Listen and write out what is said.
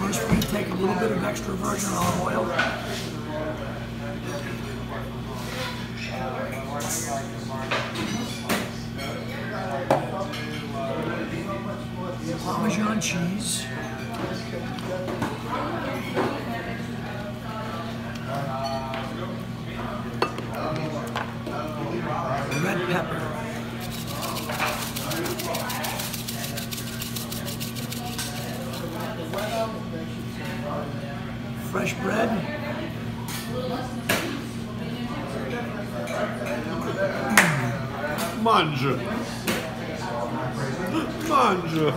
First, we take a little bit of extra virgin olive oil. Parmesan cheese. Red pepper. Fresh bread. Mange. Mange.